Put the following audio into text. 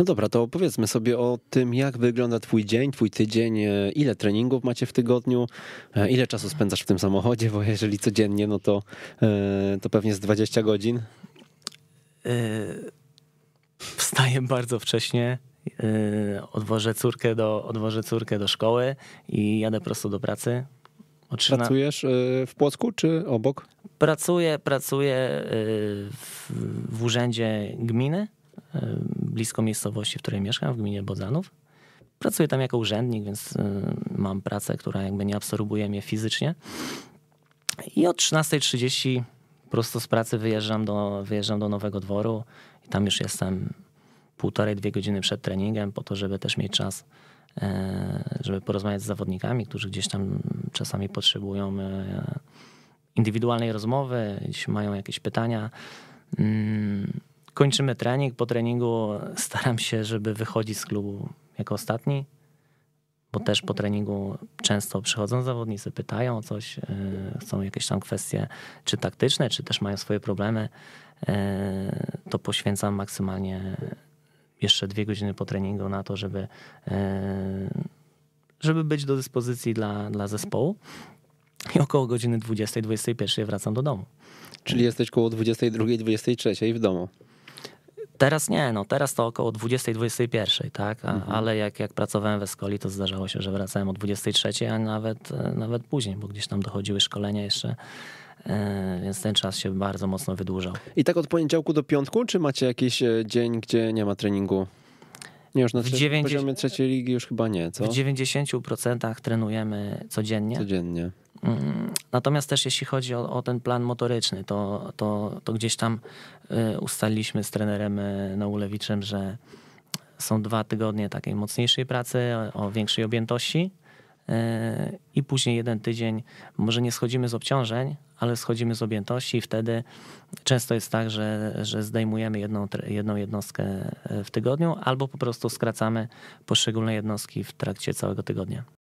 No dobra, to opowiedzmy sobie o tym, jak wygląda Twój dzień, Twój tydzień, e, ile treningów macie w tygodniu, e, ile czasu spędzasz w tym samochodzie, bo jeżeli codziennie, no to, e, to pewnie z 20 godzin. Wstaję bardzo wcześnie, odwożę córkę, do, odwożę córkę do szkoły i jadę prosto do pracy. Pracujesz w Płocku czy obok? Pracuję, pracuję w, w urzędzie gminy blisko miejscowości, w której mieszkam, w gminie Bodzanów. Pracuję tam jako urzędnik, więc y, mam pracę, która jakby nie absorbuje mnie fizycznie. I od 13.30 prosto z pracy wyjeżdżam do, wyjeżdżam do Nowego Dworu i tam już jestem półtorej, dwie godziny przed treningiem po to, żeby też mieć czas, e, żeby porozmawiać z zawodnikami, którzy gdzieś tam czasami potrzebują e, indywidualnej rozmowy, gdzieś mają jakieś pytania. Kończymy trening. Po treningu staram się, żeby wychodzić z klubu jako ostatni, bo też po treningu często przychodzą zawodnicy, pytają o coś, e, chcą jakieś tam kwestie, czy taktyczne, czy też mają swoje problemy. E, to poświęcam maksymalnie jeszcze dwie godziny po treningu na to, żeby, e, żeby być do dyspozycji dla, dla zespołu. I około godziny 20-21 wracam do domu. Czyli jesteś koło 22-23 w domu. Teraz nie, no teraz to około 20-21, tak? A, mhm. Ale jak, jak pracowałem we Skoli, to zdarzało się, że wracałem o 23, a nawet, e, nawet później, bo gdzieś tam dochodziły szkolenia jeszcze. E, więc ten czas się bardzo mocno wydłużał. I tak od poniedziałku do piątku, czy macie jakiś e, dzień, gdzie nie ma treningu? Nie, już na w 90... poziomie trzeciej ligi już chyba nie, co? W 90% trenujemy codziennie. Codziennie. Mm, natomiast też jeśli chodzi o, o, ten plan motoryczny, to, to, to gdzieś tam y, ustaliliśmy z trenerem y, Naulewiczem, że są dwa tygodnie takiej mocniejszej pracy, o, o większej objętości y, i później jeden tydzień może nie schodzimy z obciążeń, ale schodzimy z objętości i wtedy często jest tak, że, że zdejmujemy jedną, jedną jednostkę w tygodniu albo po prostu skracamy poszczególne jednostki w trakcie całego tygodnia.